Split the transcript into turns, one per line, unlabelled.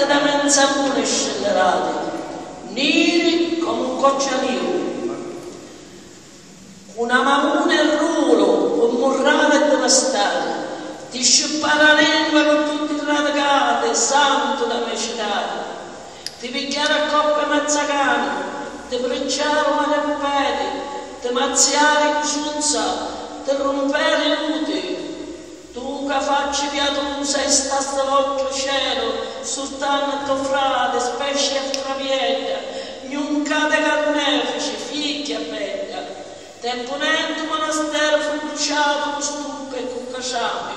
fatti da mezzaluna scellerati, neri come un cocciolino. Una mamuna e rulo, un morrale e devastata, ti sciuppare la lingua con tutti i radicati, santo da me citare, ti picchiare a coppe mazzacane, ti brecciare le pedi, ti mazziare in giunza, ti rompere i luti, tu che facci piatosa e sta l'occhio cielo, sultano tuo frate, specie e travietta, gnuncate carnefici, figli a bella, temponente monastero fu bruciato con stucco e con caciame,